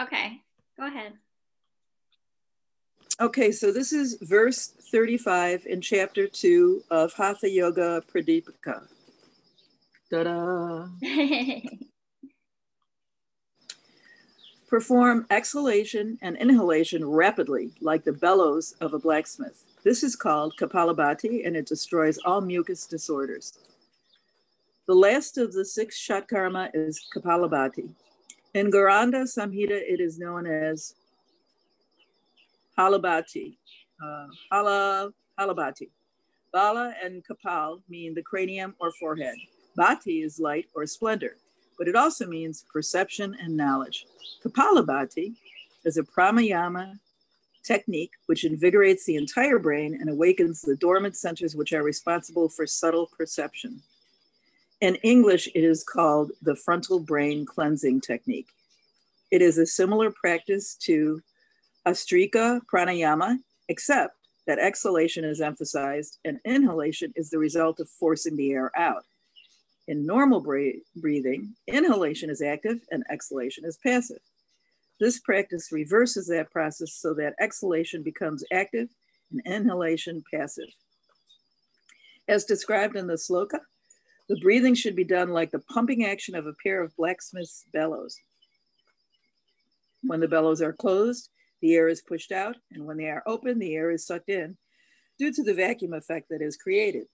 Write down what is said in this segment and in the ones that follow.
Okay, go ahead. Okay, so this is verse 35 in chapter 2 of Hatha Yoga Pradipika. Ta-da! Perform exhalation and inhalation rapidly, like the bellows of a blacksmith. This is called Kapalabhati and it destroys all mucus disorders. The last of the six Shatkarma is Kapalabhati. In Gheranda Samhita, it is known as Halabati. uh, Hala, Halabhati. Bala and Kapal mean the cranium or forehead. Bhati is light or splendor, but it also means perception and knowledge. Kapalabhati is a pranayama technique which invigorates the entire brain and awakens the dormant centers which are responsible for subtle perception. In English, it is called the frontal brain cleansing technique. It is a similar practice to Bhastrika pranayama, except that exhalation is emphasized and inhalation is the result of forcing the air out. In normal breathing, inhalation is active and exhalation is passive. This practice reverses that process so that exhalation becomes active and inhalation passive. As described in the sloka, the breathing should be done like the pumping action of a pair of blacksmith's bellows. When the bellows are closed, the air is pushed out, and when they are open, the air is sucked in due to the vacuum effect that is created.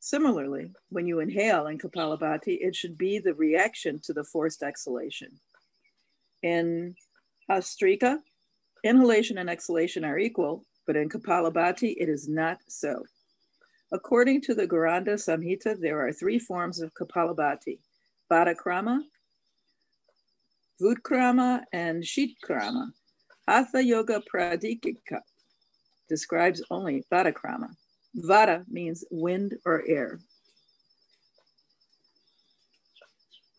Similarly, when you inhale in Kapalabhati, it should be the reaction to the forced exhalation. In Bhastrika, inhalation and exhalation are equal, but in Kapalabhati, it is not so. According to the Gheranda Samhita, there are three forms of Kapalabhati, Vadakrama, Vyutkrama, and Shitkrama. Hatha Yoga Pradipika describes only Vadakrama. Vada means wind or air.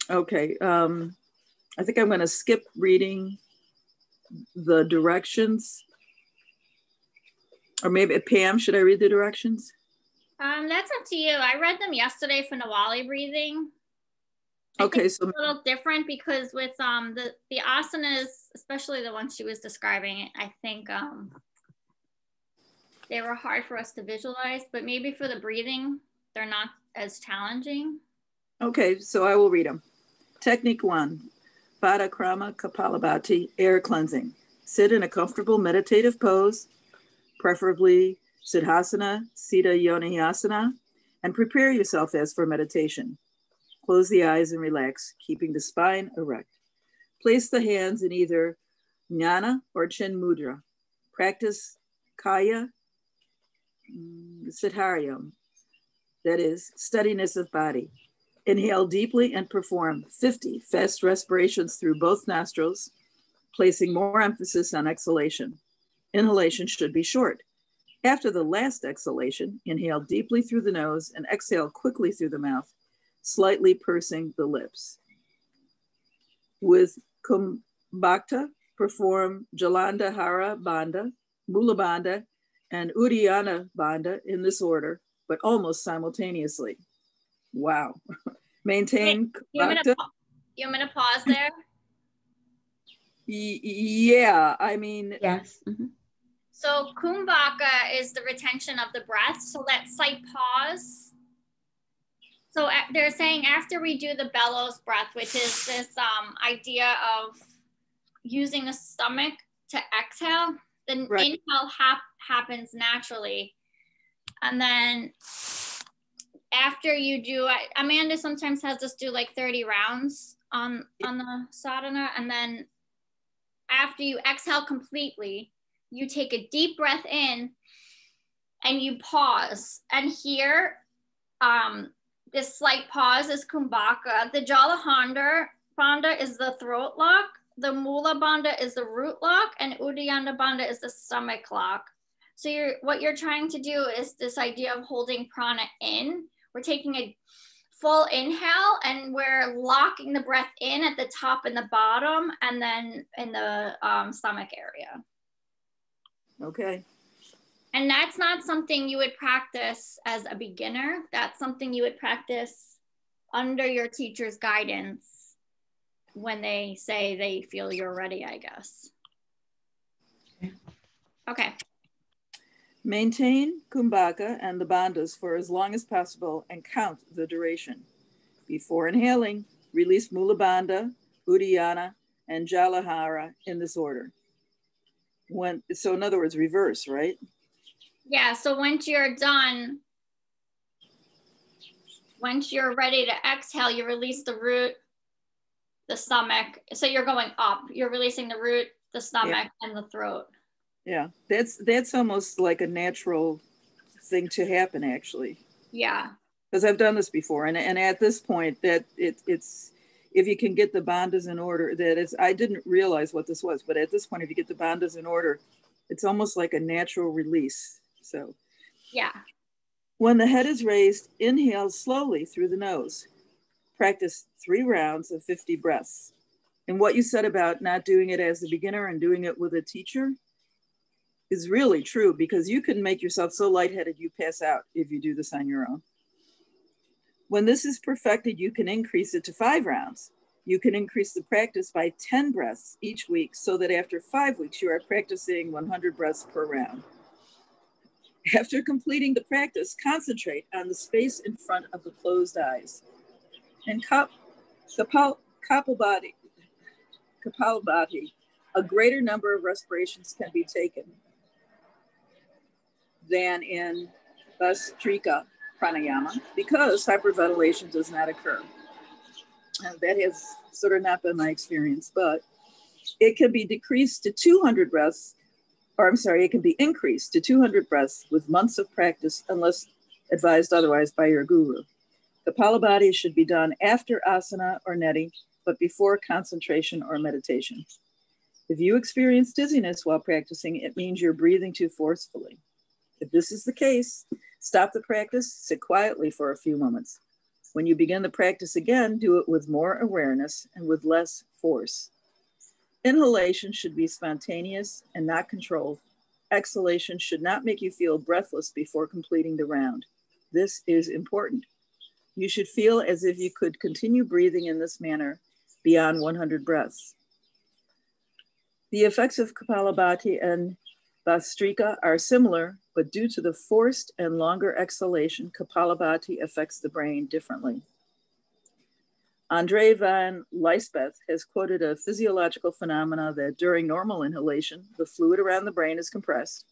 Okay, um, I think I'm going to skip reading the directions. Or maybe Pam, should I read the directions? Um, that's up to you. I read them yesterday for Nauli breathing. I okay, so a little different because with um the the asanas, especially the ones she was describing, I think um they were hard for us to visualize, but maybe for the breathing, they're not as challenging. Okay, so I will read them. Technique one, Vadakrama Kapalabhati, air cleansing. Sit in a comfortable meditative pose, preferably Siddhasana, Siddha Yonasana, and prepare yourself as for meditation. Close the eyes and relax, keeping the spine erect. Place the hands in either jnana or chin mudra. Practice kaya mm, siddharyam, that is, steadiness of body. Inhale deeply and perform 50 fast respirations through both nostrils, placing more emphasis on exhalation. Inhalation should be short. After the last exhalation, inhale deeply through the nose and exhale quickly through the mouth, slightly pursing the lips. With Kumbhaka, perform Jalandhara Bandha, Mula Bandha, and Uddiyana Bandha in this order, but almost simultaneously. Wow. Maintain. You want, to, you want me to pause there? yeah, I mean. Yes. Mm-hmm. So kumbhaka is the retention of the breath. So that slight pause. So they're saying after we do the bellows breath, which is this um, idea of using the stomach to exhale, then right. inhale hap- happens naturally. And then after you do amanda sometimes has us do like 30 rounds on on the sadhana and then after you exhale completely you take a deep breath in and you pause. And here um this slight pause is kumbhaka. The jalandhara bandha is the throat lock. The mula bandha is the root lock. And uddiyana bandha is the stomach lock. So you're what you're trying to do is this idea of holding prana in. We're taking a full inhale and we're locking the breath in at the top and the bottom and then in the um, stomach area. Okay. And that's not something you would practice as a beginner. That's something you would practice under your teacher's guidance when they say they feel you're ready, I guess. Okay. Maintain Kumbhaka and the bandhas for as long as possible and count the duration. Before inhaling, release Mulabandha, Uddiyana, and Jalahara in this order. When so in other words, reverse, right? Yeah, so once you're done, once you're ready to exhale, you release the root, the stomach. So you're going up. You're releasing the root, the stomach, yeah. and the throat. Yeah, that's that's almost like a natural thing to happen, actually. Yeah. Because I've done this before, and and at this point, that it it's if you can get the bandhas in order, that is I didn't realize what this was, but at this point, if you get the bandhas in order, it's almost like a natural release. So. Yeah. When the head is raised, inhale slowly through the nose. Practice three rounds of 50 breaths. And what you said about not doing it as a beginner and doing it with a teacher, is really true because you can make yourself so lightheaded you pass out if you do this on your own. When this is perfected, you can increase it to five rounds. You can increase the practice by 10 breaths each week so that after five weeks, you are practicing 100 breaths per round. After completing the practice, concentrate on the space in front of the closed eyes. And kap, kapal, a greater number of respirations can be taken than in Bhastrika pranayama because hyperventilation does not occur. And that has sort of not been my experience, but it can be decreased to 200 breaths, or I'm sorry, it can be increased to 200 breaths with months of practice unless advised otherwise by your guru. Kapalabhati should be done after asana or neti, but before concentration or meditation. If you experience dizziness while practicing, it means you're breathing too forcefully. If this is the case, stop the practice, sit quietly for a few moments. When you begin the practice again, do it with more awareness and with less force. Inhalation should be spontaneous and not controlled. Exhalation should not make you feel breathless before completing the round. This is important. You should feel as if you could continue breathing in this manner beyond 100 breaths. The effects of Kapalabhati and Bhastrika are similar, but due to the forced and longer exhalation, Kapalabhati affects the brain differently. Andre van Lysebeth has quoted a physiological phenomena that during normal inhalation, the fluid around the brain is compressed,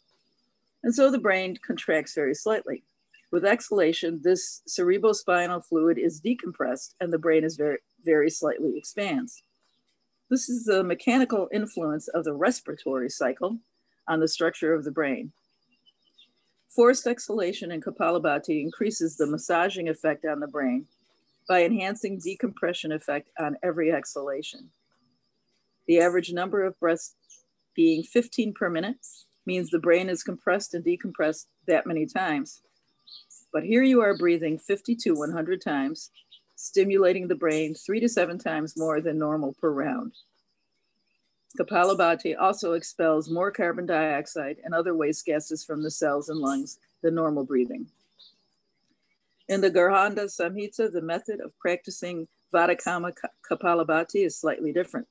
and so the brain contracts very slightly. With exhalation, this cerebrospinal fluid is decompressed and the brain is very, very slightly expands. This is the mechanical influence of the respiratory cycle on the structure of the brain. Forced exhalation in Kapalabhati increases the massaging effect on the brain by enhancing decompression effect on every exhalation. The average number of breaths being 15 per minute means the brain is compressed and decompressed that many times. But here you are breathing 50 to 100 times, stimulating the brain three to seven times more than normal per round. Kapalabhati also expels more carbon dioxide and other waste gases from the cells and lungs than normal breathing. In the Gheranda Samhita, the method of practicing Vadakama Kapalabhati is slightly different.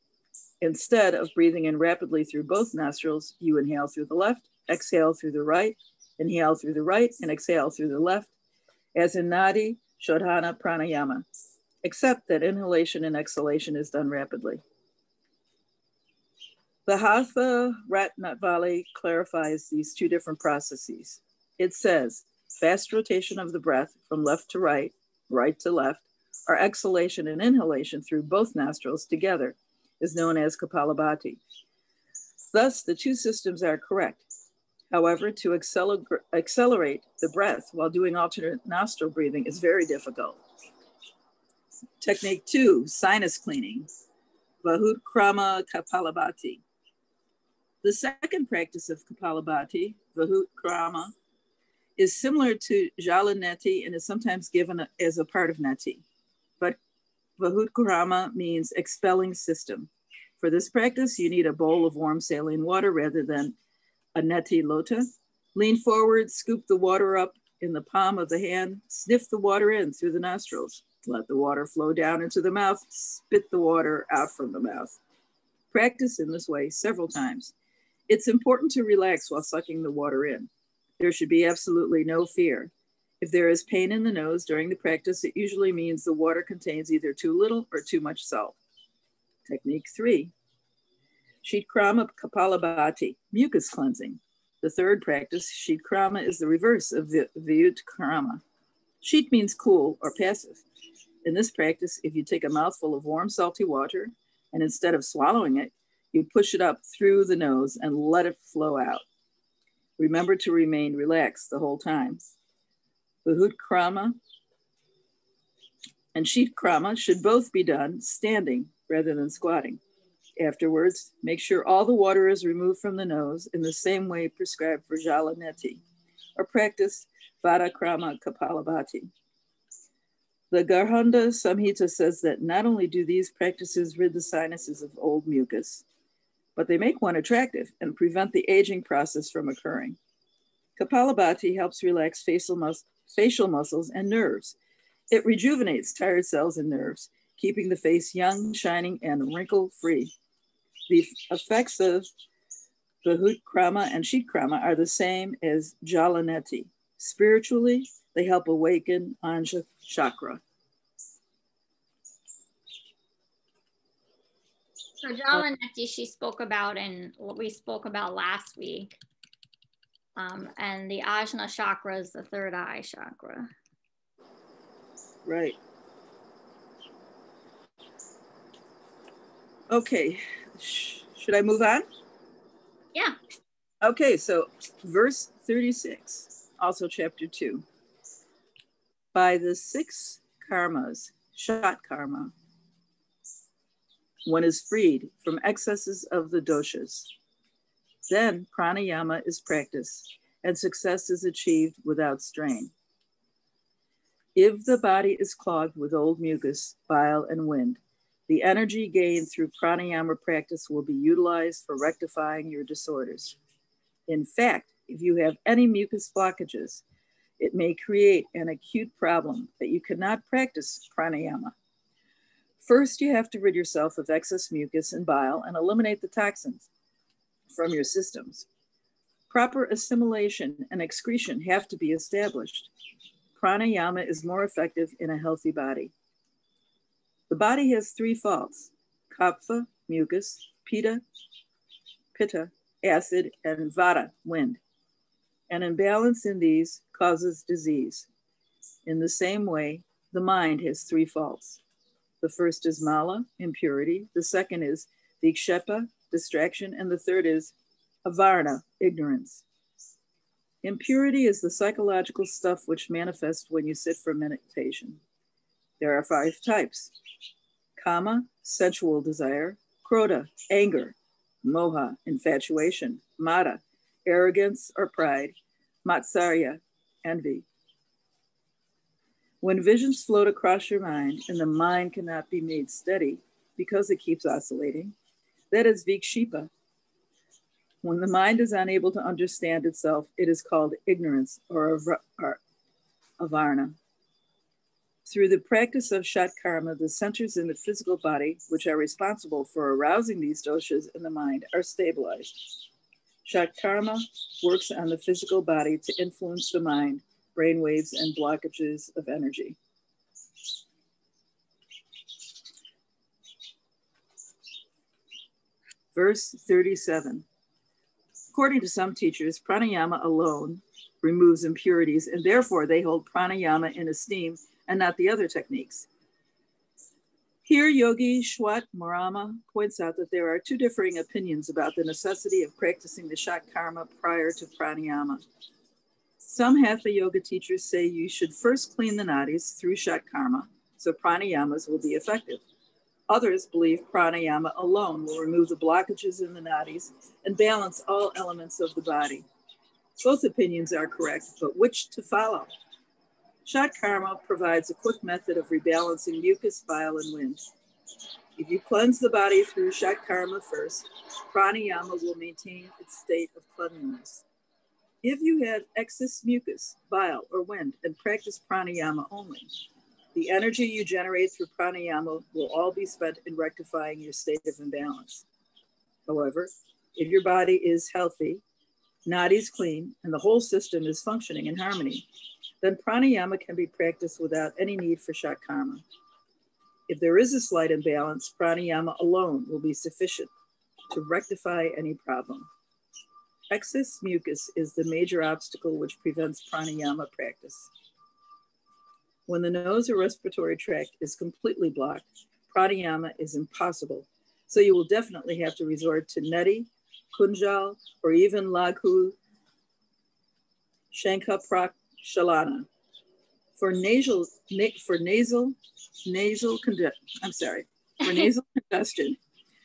Instead of breathing in rapidly through both nostrils, you inhale through the left, exhale through the right, inhale through the right, and exhale through the left, as in Nadi Shodhana Pranayama, except that inhalation and exhalation is done rapidly. The Hatha Ratnavali clarifies these two different processes. It says fast rotation of the breath from left to right, right to left, or exhalation and inhalation through both nostrils together is known as Kapalabhati. Thus, the two systems are correct. However, to accelerate the breath while doing alternate nostril breathing is very difficult. Technique two, sinus cleaning, Vahut Krama Kapalabhati. The second practice of Kapalabhati, Vahut Krama, is similar to Jala Neti and is sometimes given as a part of Neti. But Vahut Krama means expelling system. For this practice, you need a bowl of warm saline water rather than a Neti lota. Lean forward, scoop the water up in the palm of the hand, sniff the water in through the nostrils. Let the water flow down into the mouth, spit the water out from the mouth. Practice in this way several times. It's important to relax while sucking the water in. There should be absolutely no fear. If there is pain in the nose during the practice, it usually means the water contains either too little or too much salt. Technique three, Shitkrama Kapalabhati, mucus cleansing. The third practice, Shitkrama, is the reverse of Vyutkrama. Sheet means cool or passive. In this practice, if you take a mouthful of warm, salty water and instead of swallowing it, you push it up through the nose and let it flow out. Remember to remain relaxed the whole time. Bahut krama and sheet krama should both be done standing rather than squatting. Afterwards, make sure all the water is removed from the nose in the same way prescribed for jalaneti, or practice vada krama kapalabhati. The Gheranda Samhita says that not only do these practices rid the sinuses of old mucus, but they make one attractive and prevent the aging process from occurring. Kapalabhati helps relax facial, mus- facial muscles and nerves. It rejuvenates tired cells and nerves, keeping the face young, shining, and wrinkle free. The effects of Bahut Krama and Sheet Krama are the same as Jalaneti. Spiritually, they help awaken Ajna chakra. So Jalaneti, she spoke about and what we spoke about last week. Um, and the Ajna chakra is the third eye chakra. Right. Okay, should I move on? Yeah. Okay, so verse 36, also chapter 2. By the six karmas, shat karma, one is freed from excesses of the doshas. Then pranayama is practiced and success is achieved without strain. If the body is clogged with old mucus, bile, and wind, the energy gained through pranayama practice will be utilized for rectifying your disorders. In fact, if you have any mucus blockages, it may create an acute problem that you cannot practice pranayama. First, you have to rid yourself of excess mucus and bile and eliminate the toxins from your systems. Proper assimilation and excretion have to be established. Pranayama is more effective in a healthy body. The body has three faults kapha, mucus, pitta, pitta, acid, and vata, wind. An imbalance in these causes disease. In the same way, the mind has three faults. The first is mala, impurity. The second is vikshepa, distraction. And the third is avarna, ignorance. Impurity is the psychological stuff which manifests when you sit for meditation. There are five types kama, sensual desire, krodha, anger, moha, infatuation, mada, arrogance or pride, matsarya, envy. When visions float across your mind and the mind cannot be made steady because it keeps oscillating, that is vikshepa. When the mind is unable to understand itself, it is called ignorance or, avarna. Through the practice of Shat Karma, the centers in the physical body, which are responsible for arousing these doshas in the mind, are stabilized. Shat Karma works on the physical body to influence the mind, brain waves, and blockages of energy. Verse 37. According to some teachers, pranayama alone removes impurities, and therefore they hold pranayama in esteem and not the other techniques. Here, Yogi Shwat Marama points out that there are two differing opinions about the necessity of practicing the Shat Karma prior to pranayama. Some Hatha yoga teachers say you should first clean the nadis through Shat Karma, so pranayamas will be effective. Others believe pranayama alone will remove the blockages in the nadis and balance all elements of the body. Both opinions are correct, but which to follow? Shat Karma provides a quick method of rebalancing mucus, bile, and wind. If you cleanse the body through Shat Karma first, pranayama will maintain its state of cleanliness. If you have excess mucus, bile, or wind and practice pranayama only, The energy you generate through pranayama will all be spent in rectifying your state of imbalance. However, if your body is healthy, nadis clean, and the whole system is functioning in harmony, then pranayama can be practiced without any need for shat karma. If there is a slight imbalance, pranayama alone will be sufficient to rectify any problem. Excess mucus is the major obstacle which prevents pranayama practice. When the nose or respiratory tract is completely blocked, pranayama is impossible. So you will definitely have to resort to neti, kunjal, or even laghu shanka prakshalana. For nasal, for nasal, nasal, I'm sorry, for nasal congestion,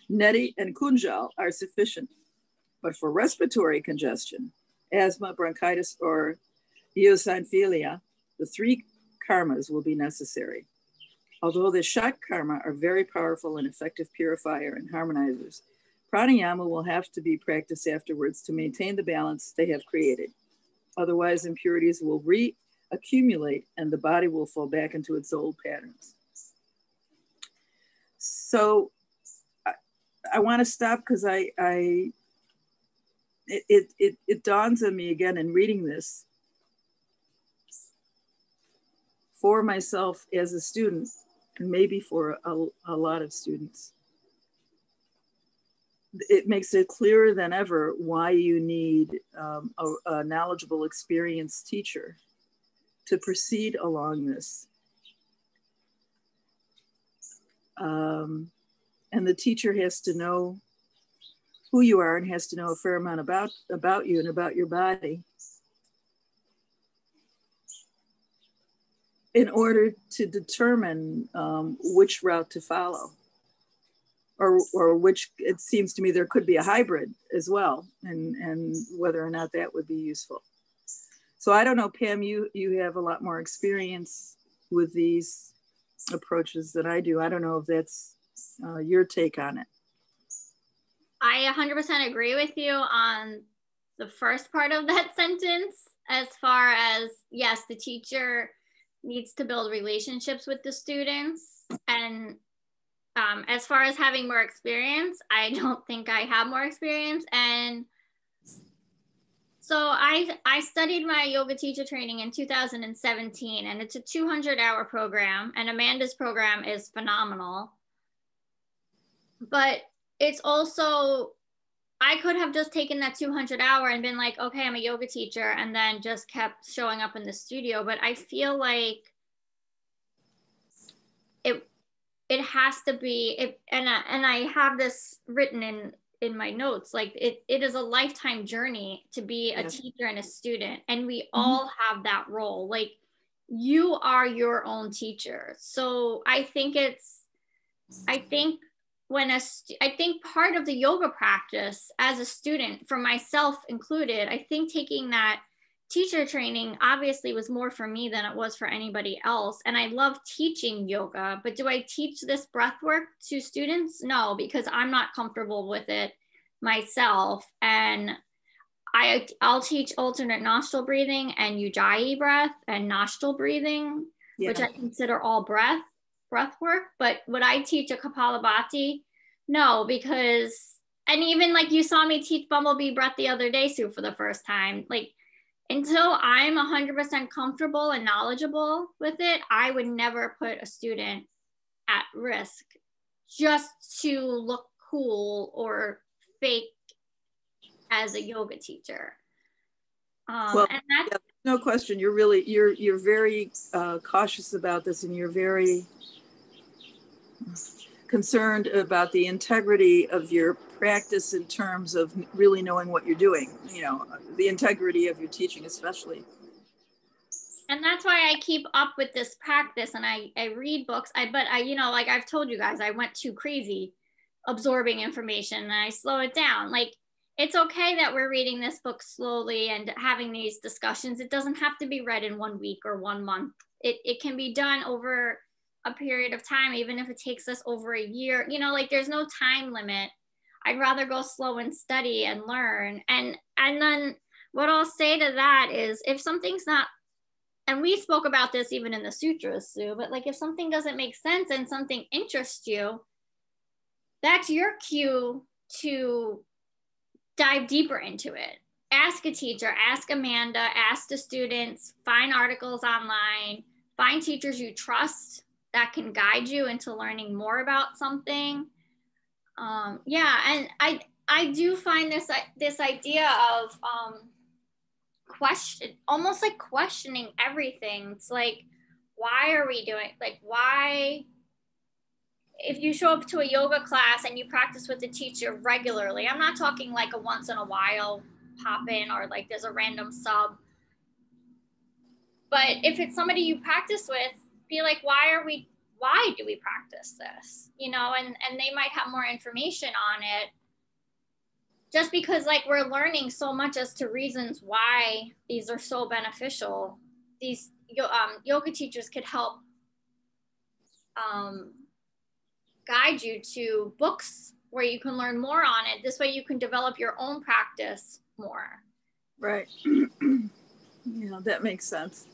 neti and kunjal are sufficient. But for respiratory congestion, asthma, bronchitis, or eosinophilia, the three karmas will be necessary. Although the shat karma are very powerful and effective purifier and harmonizers, pranayama will have to be practiced afterwards to maintain the balance they have created. Otherwise, impurities will reaccumulate and the body will fall back into its old patterns. So I, I want to stop because I, I it, it, it dawns on me again in reading this for myself as a student, and maybe for a, a lot of students. It makes it clearer than ever why you need um, a, a knowledgeable, experienced teacher to proceed along this. Um, and the teacher has to know who you are and has to know a fair amount about about you and about your body. In order to determine um, which route to follow or, or which it seems to me there could be a hybrid as well and, and whether or not that would be useful. So i don't know pam you you have a lot more experience with these approaches than i do. I don't know if that's uh, your take on it I 100% agree with you on the first part of that sentence as far as yes the teacher needs to build relationships with the students. And um, as far as having more experience i don't think i have more experience. And so i i studied my yoga teacher training in 2017 and it's a 200 hour program and amanda's program is phenomenal. But it's also I could have just taken that 200 hour and been like, okay, I'm a yoga teacher, and then just kept showing up in the studio. But I feel like it it has to be it, and I, and I have this written in in my notes. Like it it is a lifetime journey to be a yeah. teacher and a student, and we mm-hmm. all have that role. Like you are your own teacher. So I think it's I think when a I think part of the yoga practice as a student, for myself included, I think taking that teacher training obviously was more for me than it was for anybody else. And I love teaching yoga, but do I teach this breath work to students? No, because I'm not comfortable with it myself. And I, I'll teach alternate nostril breathing and ujjayi breath and nostril breathing, yeah. which I consider all breath breath work, but would I teach a Kapalabhati? No, because and even like you saw me teach bumblebee breath the other day, Sue, for the first time. Like until I'm 100% comfortable and knowledgeable with it, I would never put a student at risk just to look cool or fake as a yoga teacher. Um, well, yeah, no question. You're really you're you're very uh, cautious about this, and you're very concerned about the integrity of your practice in terms of really knowing what you're doing, you know, the integrity of your teaching, especially. And that's why I keep up with this practice and I, I read books. I but I, you know, like I've told you guys, I went too crazy absorbing information and I slow it down. Like it's okay that we're reading this book slowly and having these discussions. It doesn't have to be read in one week or one month. It, it can be done over a period of time, even if it takes us over a year. You know, like there's no time limit. I'd rather go slow and study and learn. And and then what I'll say to that is if something's not and we spoke about this even in the sutras, Sue, but like if something doesn't make sense and something interests you, that's your cue to dive deeper into it. Ask a teacher, ask Amanda, ask the students, find articles online, find teachers you trust that can guide you into learning more about something. Um, yeah, and I I do find this this idea of um, question, almost like questioning everything. It's like, why are we doing? Like, why? If you show up to a yoga class and you practice with the teacher regularly, I'm not talking like a once in a while pop in or like there's a random sub. But if it's somebody you practice with, be like, why are we? Why do we practice this? You know, and and they might have more information on it just because like we're learning so much as to reasons why these are so beneficial these um, yoga teachers could help um, guide you to books where you can learn more on it this way you can develop your own practice more right yeah that makes sense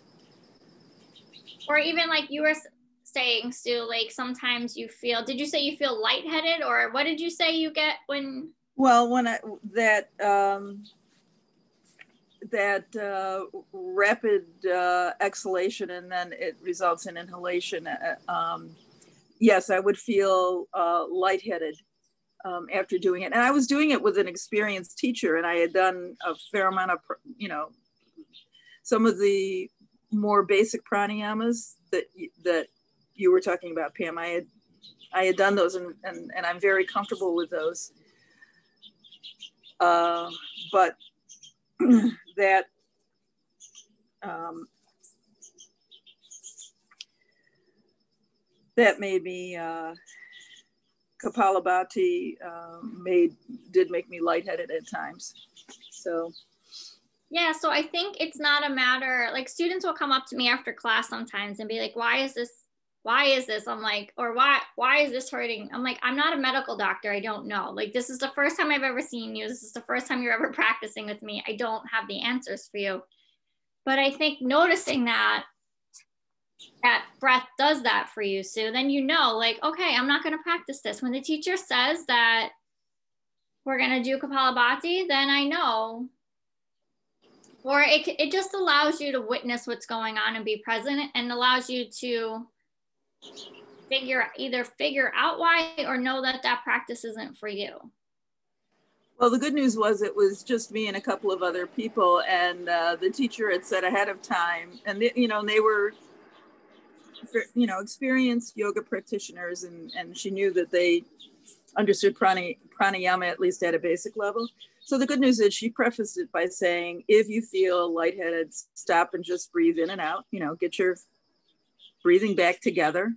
or even like you were saying Sue like sometimes you feel did you say you feel lightheaded or what did you say you get when well, when I that um, that uh, rapid uh, exhalation and then it results in inhalation. Uh, um, yes, I would feel uh, lightheaded um, after doing it, and I was doing it with an experienced teacher, and I had done a fair amount of, you know, some of the more basic pranayamas that that you were talking about, Pam. I had I had done those, and and, and I'm very comfortable with those. Uh, but that um, that made me uh, Kapalabhati uh, made did make me lightheaded at times. So yeah, so I think it's not a matter like students will come up to me after class sometimes and be like, "Why is this why is this? I'm like or why why is this hurting? I'm like i'm not a medical doctor i don't know. Like this is the first time i've ever seen you this is the first time you're ever practicing with me i don't have the answers for you. But i think noticing that that breath does that for you Sue, then you know like okay i'm not going to practice this. When the teacher says that we're going to do kapalabhati then i know or it, it just allows you to witness what's going on and be present and allows you to figure either figure out why or know that that practice isn't for you. Well the good news was it was just me and a couple of other people and uh, the teacher had said ahead of time and they, you know they were you know experienced yoga practitioners and and she knew that they understood prana, pranayama at least at a basic level so the good news is she prefaced it by saying if you feel lightheaded stop and just breathe in and out you know get your breathing back together,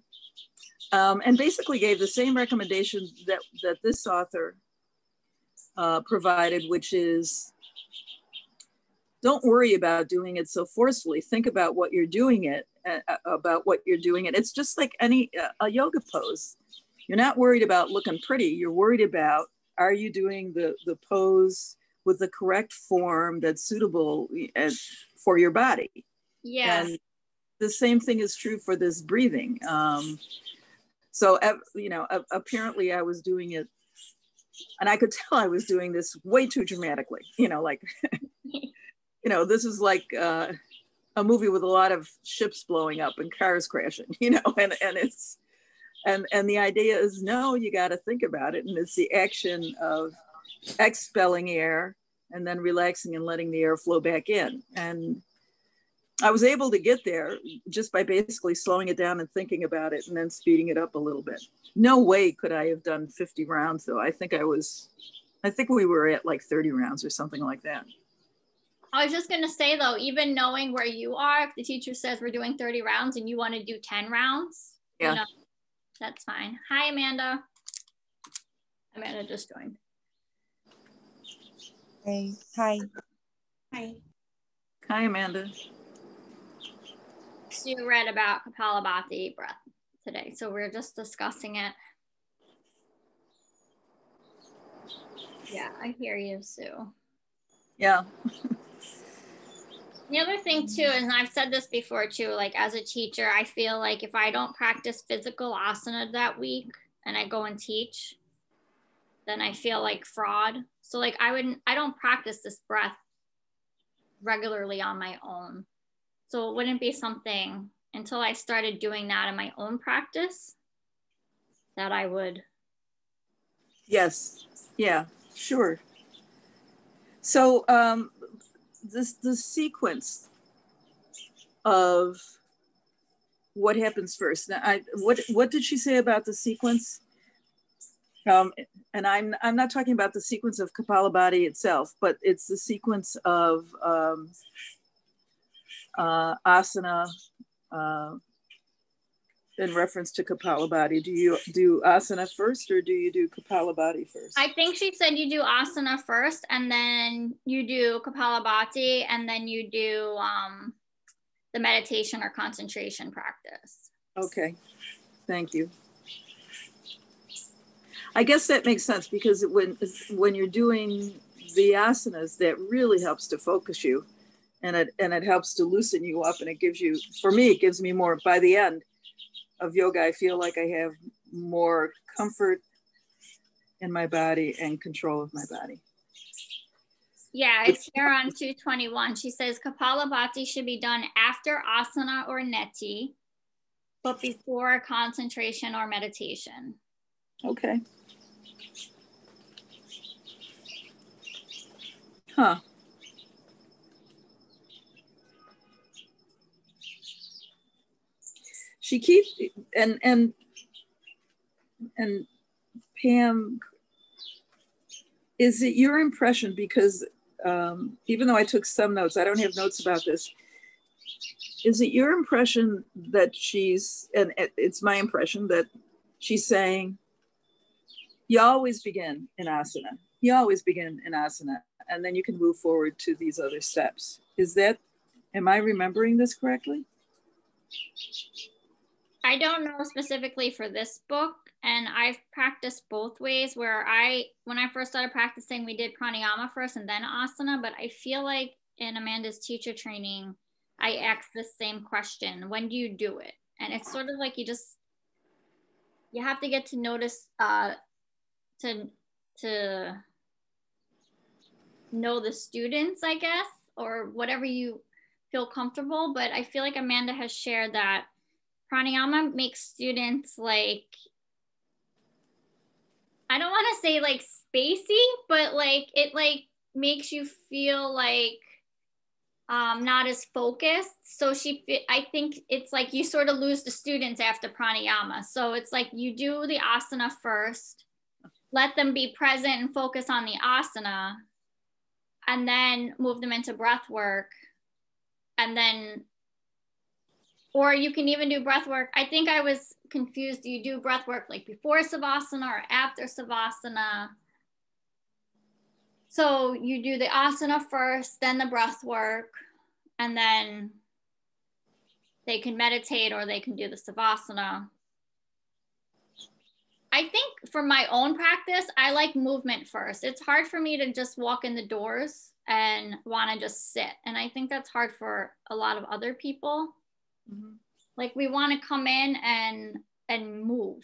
um, and basically gave the same recommendation that, that this author uh, provided, which is don't worry about doing it so forcefully. Think about what you're doing it, uh, uh about what you're doing it. It's just like any uh, a yoga pose. You're not worried about looking pretty. You're worried about are you doing the the pose with the correct form that's suitable uh, for your body. Yes. And the same thing is true for this breathing. Um, so, you know, apparently I was doing it, and I could tell I was doing this way too dramatically. You know, like, you know, this is like uh, a movie with a lot of ships blowing up and cars crashing. You know, and and it's and and the idea is no, you got to think about it, and it's the action of expelling air and then relaxing and letting the air flow back in and I was able to get there just by basically slowing it down and thinking about it and then speeding it up a little bit. No way could I have done 50 rounds though. I think I was, I think we were at like 30 rounds or something like that. I was just going to say though, even knowing where you are, if the teacher says we're doing 30 rounds and you want to do 10 rounds, yeah. you know, that's fine. Hi, Amanda. Amanda just joined. Hey, hi. Hi. Hi, Amanda. You read about Kapalabhati breath today, so we're just discussing it. Yeah, I hear you, Sue. Yeah. The other thing too, and I've said this before too, like as a teacher, I feel like if I don't practice physical asana that week and I go and teach, then I feel like fraud. So like I wouldn't, I don't practice this breath regularly on my own. So it wouldn't be something until I started doing that in my own practice that I would. Yes. Yeah, sure. So um, this the sequence of what happens first. Now, I, what what did she say about the sequence? Um, and I'm I'm not talking about the sequence of Kapalabhati itself, but it's the sequence of um, uh, asana uh, in reference to Kapalabhati. Do you do asana first or do you do Kapalabhati first? I think she said you do asana first and then you do Kapalabhati and then you do um, the meditation or concentration practice. Okay, thank you. I guess that makes sense because when when you're doing the asanas, that really helps to focus you, and it and it helps to loosen you up, and it gives you, for me, it gives me more. By the end, of yoga, I feel like I have more comfort in my body and control of my body. Yeah, it's here on 221. She says Kapalabhati should be done after asana or neti, but before concentration or meditation. Okay. Huh. She keeps and and and Pam, is it your impression because um, even though I took some notes, I don't have notes about this. Is it your impression that she's, and it's my impression that she's saying, you always begin in asana. You always begin in asana, and then you can move forward to these other steps. Is that, am I remembering this correctly? I don't know specifically for this book, and I've practiced both ways. Where I, when I first started practicing, we did pranayama first and then asana. But I feel like in Amanda's teacher training, I asked the same question: When do you do it? And it's sort of like you just you have to get to notice uh, to to know the students, I guess, or whatever you feel comfortable. But I feel like Amanda has shared that pranayama makes students like I don't want to say like spacey, but like it like makes you feel like um, not as focused. So she, I think it's like you sort of lose the students after pranayama. So it's like you do the asana first, let them be present and focus on the asana, and then move them into breath work, and then or you can even do breath work. I think I was confused. Do you do breath work like before Savasana or after Savasana? So you do the asana first, then the breath work, and then they can meditate or they can do the Savasana. I think for my own practice, I like movement first. It's hard for me to just walk in the doors and want to just sit. And I think that's hard for a lot of other people. Mm-hmm. Like we want to come in and and move.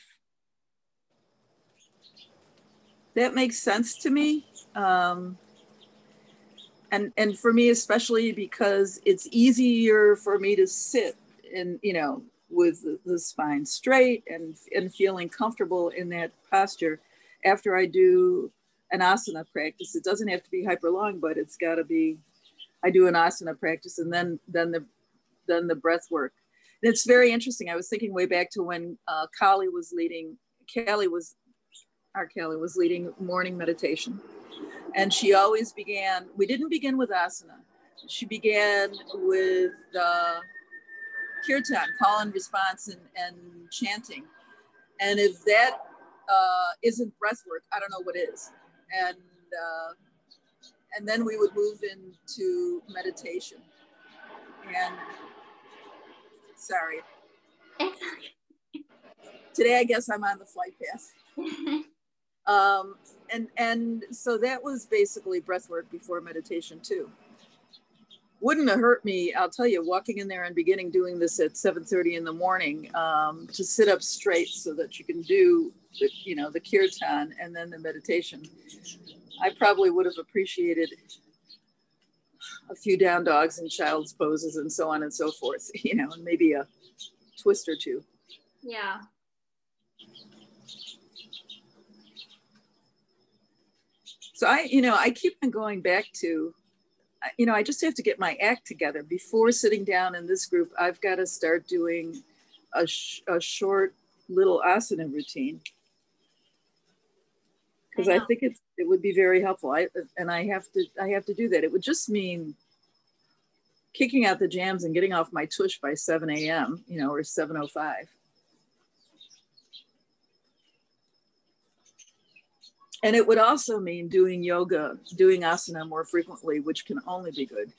That makes sense to me. Um, and and for me especially because it's easier for me to sit and you know with the, the spine straight and and feeling comfortable in that posture after I do an asana practice. It doesn't have to be hyper long, but it's got to be. I do an asana practice and then then the then the breath work it's very interesting. I was thinking way back to when uh, Kali was leading, Kelly was, our Kelly was leading morning meditation. And she always began, we didn't begin with asana. She began with uh, kirtan, call and response and, and chanting. And if that uh, not breath work, I don't know what is. And, uh, and then we would move into meditation. And Sorry. Today, I guess I'm on the flight path. um, and and so that was basically breath work before meditation too. wouldn't have hurt me. I'll tell you, walking in there and beginning doing this at 7:30 in the morning um, to sit up straight so that you can do, the, you know, the kirtan and then the meditation. I probably would have appreciated a few down dogs and child's poses and so on and so forth, you know, and maybe a twist or two. Yeah. So I, you know, I keep on going back to, you know, I just have to get my act together before sitting down in this group. I've got to start doing a, sh- a short little asana routine because I, I, think it's it would be very helpful. I and I have to I have to do that. It would just mean kicking out the jams and getting off my tush by 7 a.m. You know, or 7:05. And it would also mean doing yoga, doing asana more frequently, which can only be good.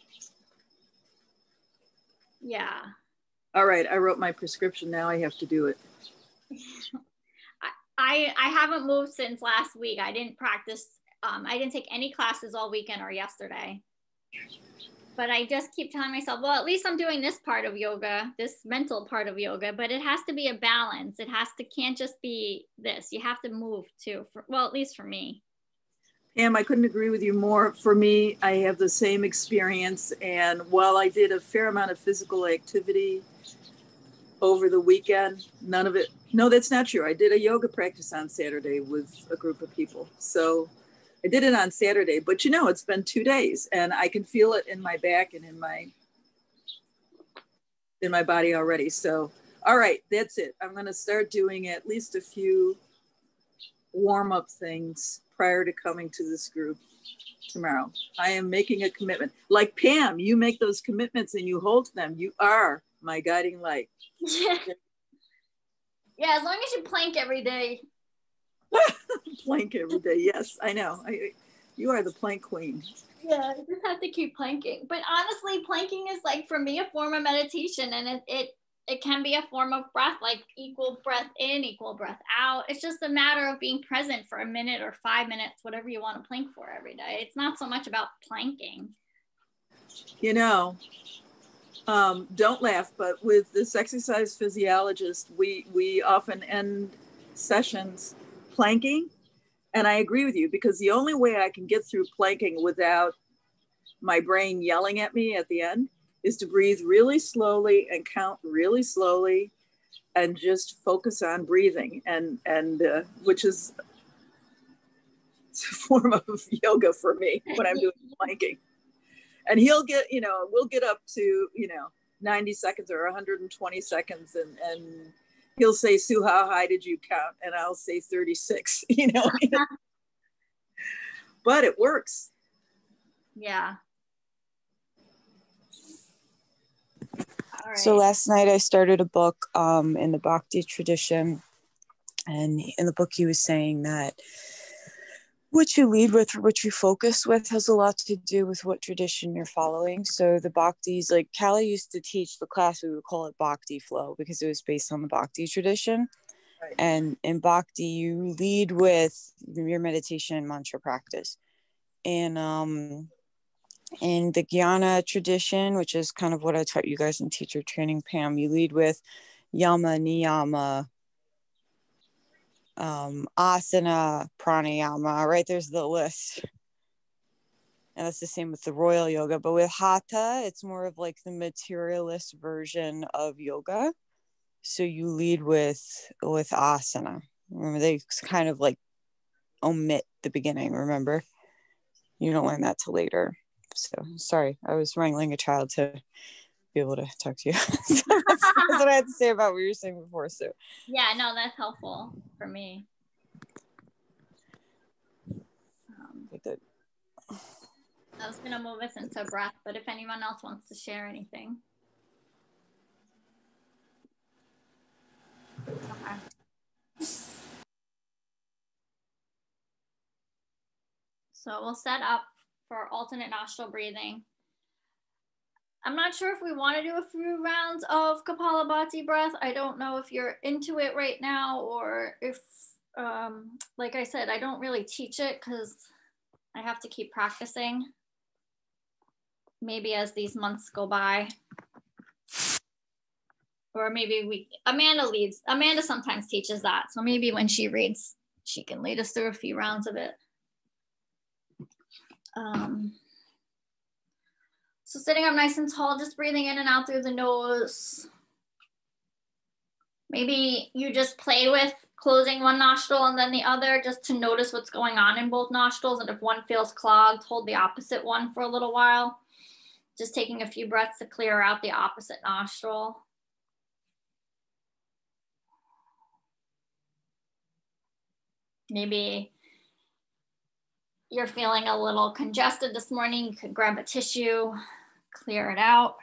Yeah. All right, I wrote my prescription. Now I have to do it. I I haven't moved since last week. I didn't practice. Um, I didn't take any classes all weekend or yesterday. But I just keep telling myself, well, at least I'm doing this part of yoga, this mental part of yoga. But it has to be a balance. It has to can't just be this. You have to move too. For, well, at least for me. Pam, I couldn't agree with you more. For me, I have the same experience. And while I did a fair amount of physical activity over the weekend. None of it. No, that's not true. I did a yoga practice on Saturday with a group of people. So I did it on Saturday, but you know, it's been two days and I can feel it in my back and in my in my body already. So all right, that's it. I'm gonna start doing at least a few warm-up things prior to coming to this group tomorrow. I am making a commitment. Like Pam, you make those commitments and you hold them. You are my guiding light. Yeah. Yeah, as long as you plank every day. plank every day. Yes, I know. I, you are the plank queen. Yeah, you just have to keep planking. But honestly, planking is like for me a form of meditation, and it it it can be a form of breath, like equal breath in, equal breath out. It's just a matter of being present for a minute or five minutes, whatever you want to plank for every day. It's not so much about planking. You know, um, don't laugh, but with this exercise physiologist, we, we often end sessions planking. And I agree with you because the only way I can get through planking without my brain yelling at me at the end is to breathe really slowly and count really slowly and just focus on breathing and and uh, which is a form of yoga for me when i'm doing planking and he'll get you know we'll get up to you know 90 seconds or 120 seconds and and he'll say sue how high did you count? And i'll say 36 you know. But it works. Yeah. So last night I started a book um, in the Bhakti tradition, and in the book he was saying that what you lead with or what you focus with has a lot to do with what tradition you're following. So the bhaktis, like Callie used to teach the class, we would call it bhakti flow because it was based on the bhakti tradition. Right. And in bhakti, you lead with your meditation and mantra practice. And um, in the Jnana tradition, which is kind of what I taught you guys in teacher training, Pam, you lead with yama, niyama, um, asana, pranayama, right? There's the list. And that's the same with the royal yoga. But with hatha, it's more of like the materialist version of yoga. So you lead with with asana. Remember, they kind of like omit the beginning, remember? You don't learn that till later. So sorry, I was wrangling a child to be able to talk to you. that's, that's, what I had to say about what you were saying before. So yeah, no, that's helpful for me. Um, good. I was gonna move us into breath, but if anyone else wants to share anything. Okay. So we'll set up for alternate nostril breathing. I'm not sure if we want to do a few rounds of Kapalabhati breath. I don't know if you're into it right now or if, um, like I said, I don't really teach it because I have to keep practicing. maybe as these months go by. Or maybe we, Amanda leads, Amanda sometimes teaches that. So maybe when she reads, she can lead us through a few rounds of it. Um, so sitting up nice and tall, just breathing in and out through the nose. Maybe you just play with closing one nostril and then the other just to notice what's going on in both nostrils. And if one feels clogged, hold the opposite one for a little while. Just taking a few breaths to clear out the opposite nostril. Maybe you're feeling a little congested this morning, you could grab a tissue, clear it out.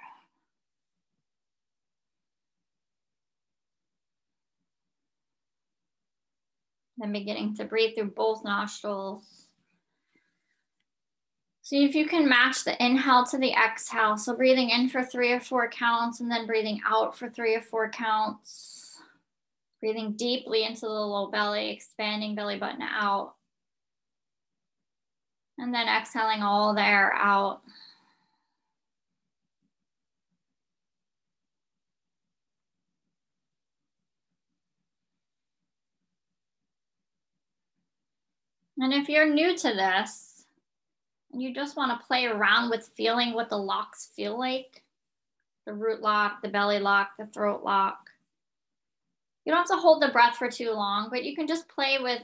Then beginning to breathe through both nostrils. See if you can match the inhale to the exhale. So breathing in for three or four counts and then breathing out for three or four counts. Breathing deeply into the low belly, expanding belly button out. And then exhaling all the air out. And if you're new to this, and you just want to play around with feeling what the locks feel like, the root lock, the belly lock, the throat lock. You don't have to hold the breath for too long, but you can just play with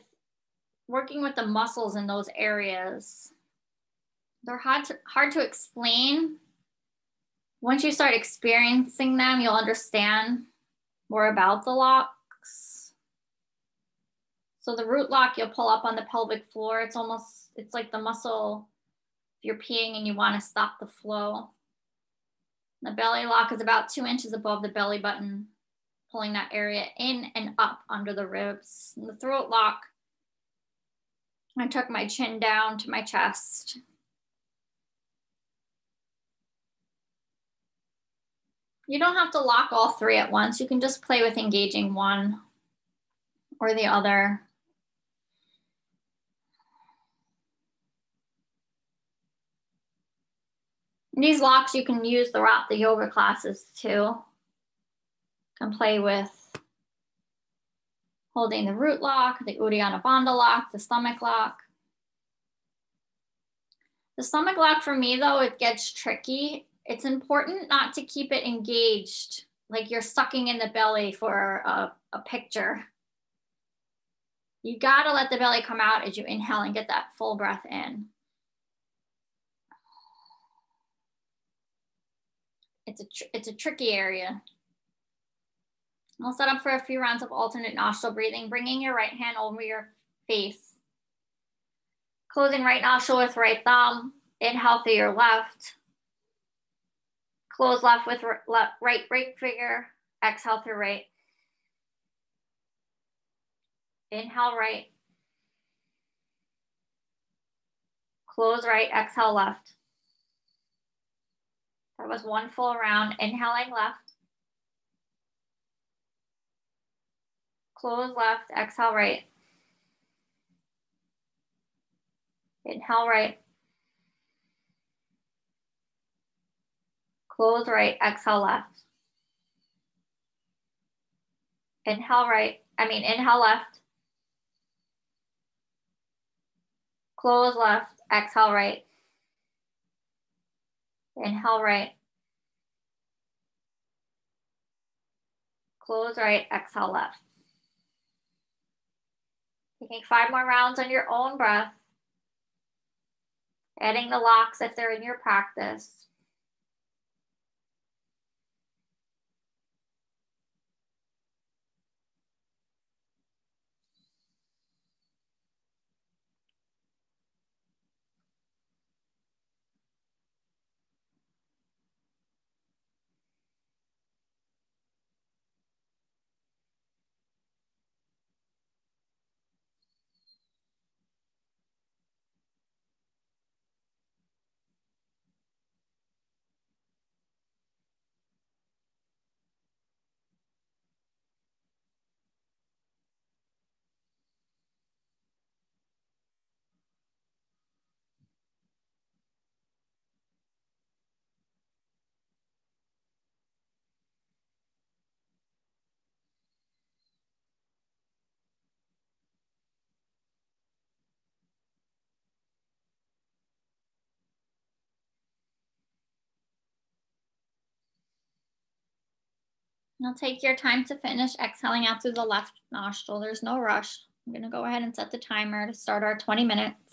working with the muscles in those areas. They're hard to, hard to explain. Once you start experiencing them, you'll understand more about the locks. So the root lock, you'll pull up on the pelvic floor. It's almost, it's like the muscle, if you're peeing and you want to stop the flow. The belly lock is about two inches above the belly button, pulling that area in and up under the ribs. And the throat lock, I took my chin down to my chest. You don't have to lock all three at once. You can just play with engaging one or the other. These locks you can use throughout the yoga classes too. Can play with holding the root lock, the Uddiyana Bandha lock, the stomach lock. The stomach lock for me though, it gets tricky. It's important not to keep it engaged, like you're sucking in the belly for a, a picture. You gotta let the belly come out as you inhale and get that full breath in. It's a, it's a tricky area. We'll set up for a few rounds of alternate nostril breathing, bringing your right hand over your face. Closing right nostril with right thumb. Inhale through your left. Close left with left, right break finger. Exhale through right. Inhale right. Close right, exhale left. That was one full round. Inhaling left. Close left, exhale right. Inhale right. Close right, exhale left. Inhale right, I mean inhale left. Close left, exhale right. Inhale right. Close right, exhale left. Taking five more rounds on your own breath. Adding the locks if they're in your practice. Now take your time to finish exhaling out through the left nostril. There's no rush. I'm gonna go ahead and set the timer to start our 20 minutes.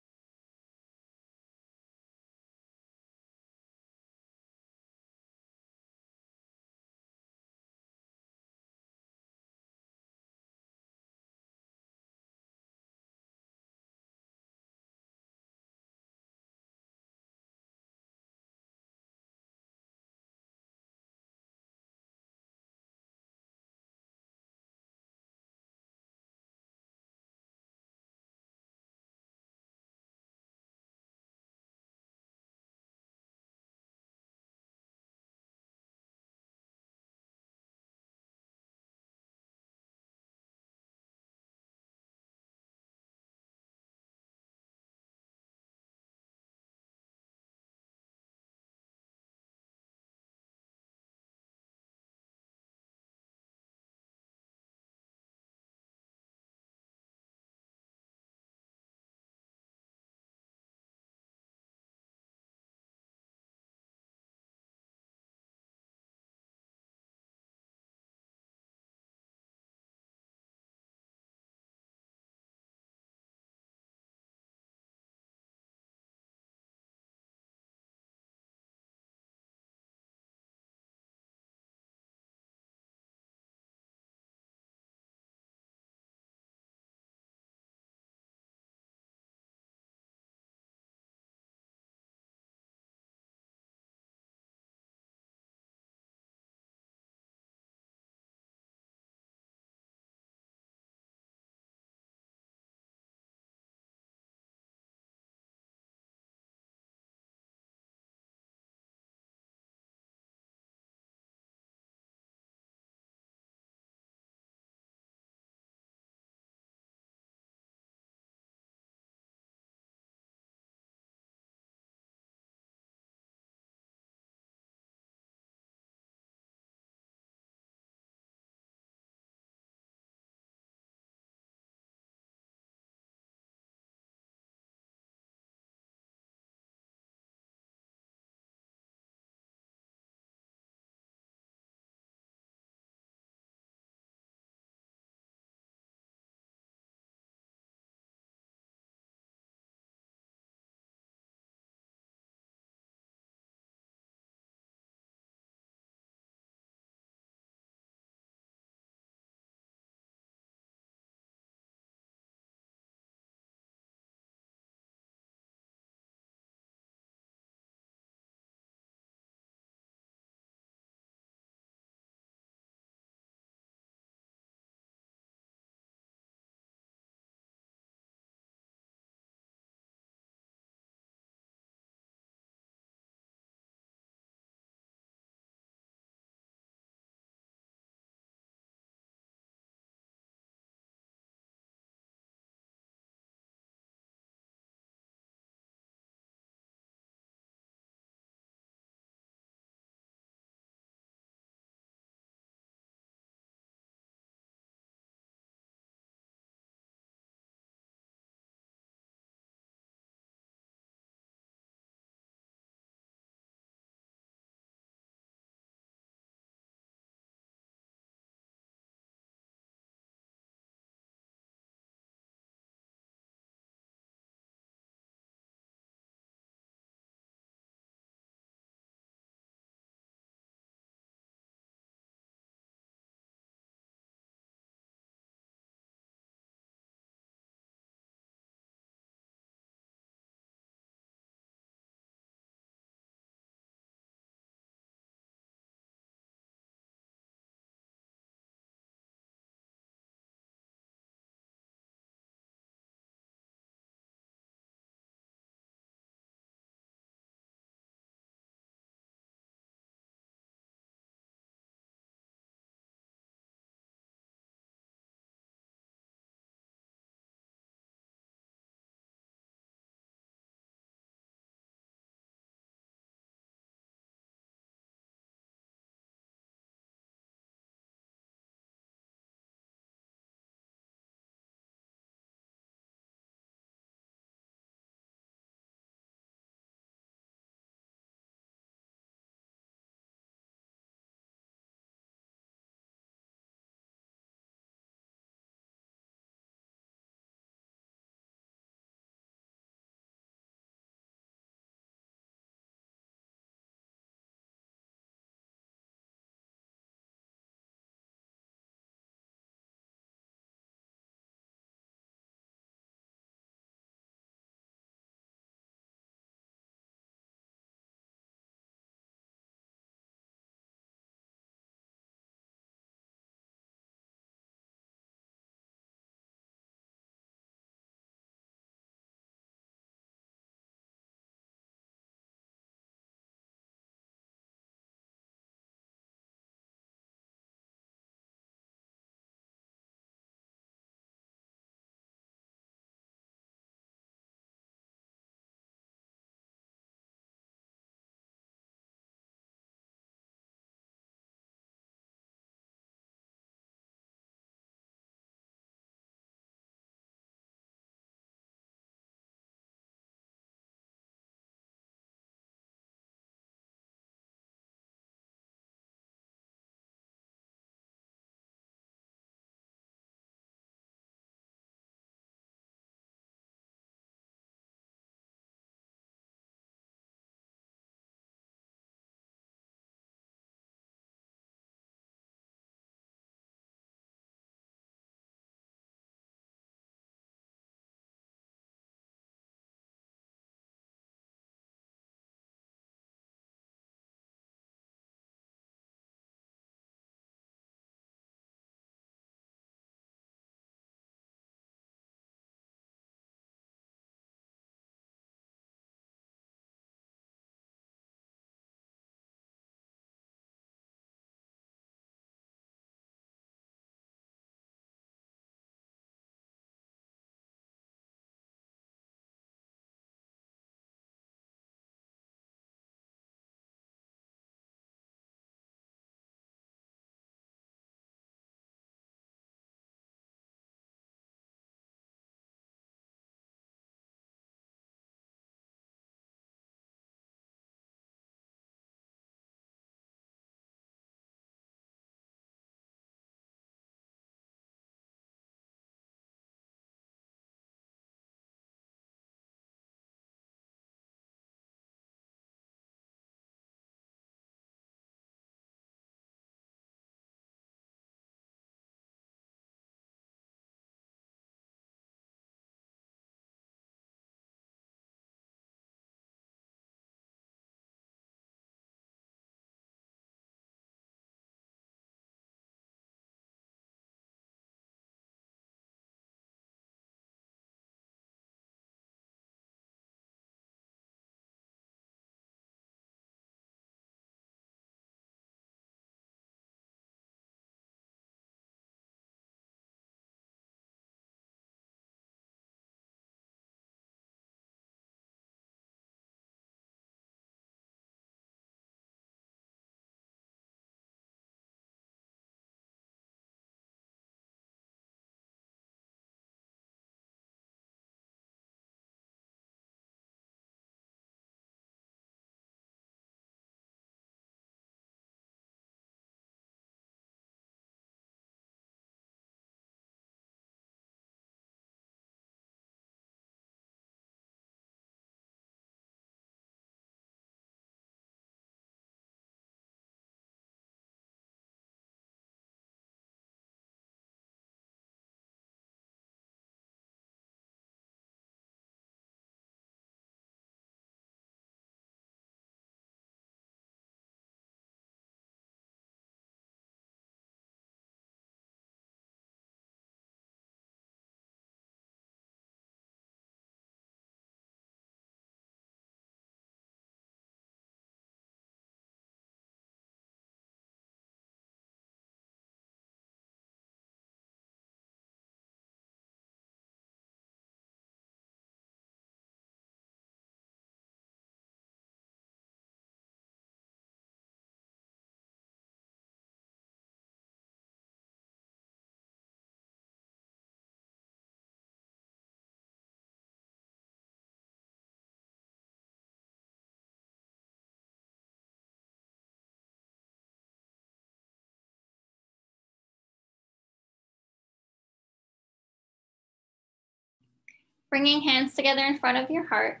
Bringing hands together in front of your heart.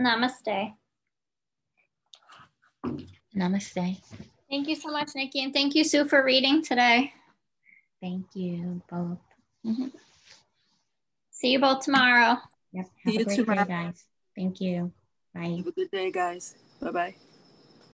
Namaste. Namaste. Thank you so much, Nikki. And thank you, Sue, for reading today. Thank you both. Mhm. See you both tomorrow. Yep. See Have you a great tomorrow. day, guys. Thank you. Bye. Have a good day, guys. Bye bye.